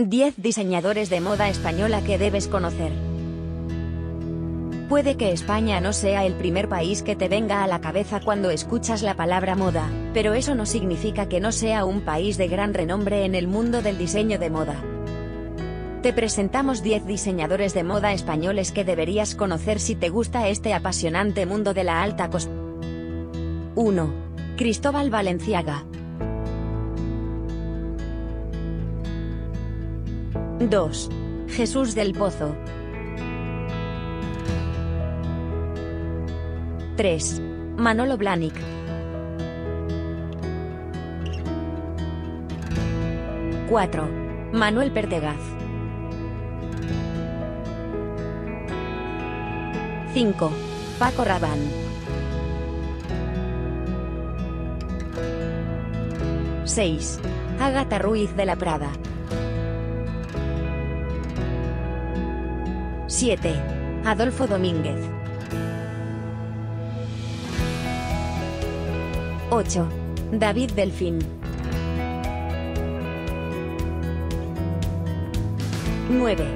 10 diseñadores de moda española que debes conocer. Puede que España no sea el primer país que te venga a la cabeza cuando escuchas la palabra moda, pero eso no significa que no sea un país de gran renombre en el mundo del diseño de moda. Te presentamos 10 diseñadores de moda españoles que deberías conocer si te gusta este apasionante mundo de la alta costura. 1. Cristóbal Valenciaga. 2. Jesús del Pozo. 3. Manolo Blahnik. 4. Manuel Pertegaz. 5. Paco Rabanne. 6. Ágata Ruiz de la Prada. 7. Adolfo Domínguez. 8. David Delfín. 9.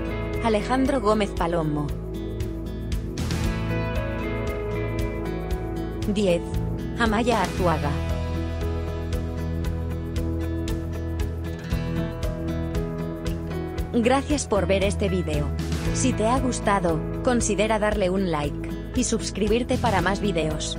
Alejandro Gómez Palomo. 10. Amaya Arzuaga. Gracias por ver este video. Si te ha gustado, considera darle un like, y suscribirte para más videos.